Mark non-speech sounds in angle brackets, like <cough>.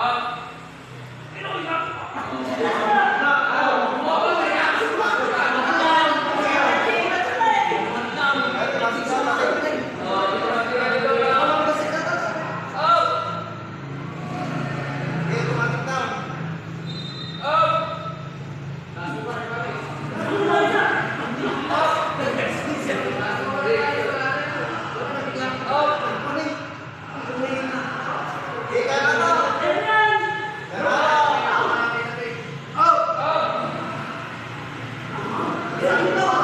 아. Yeah. <laughs>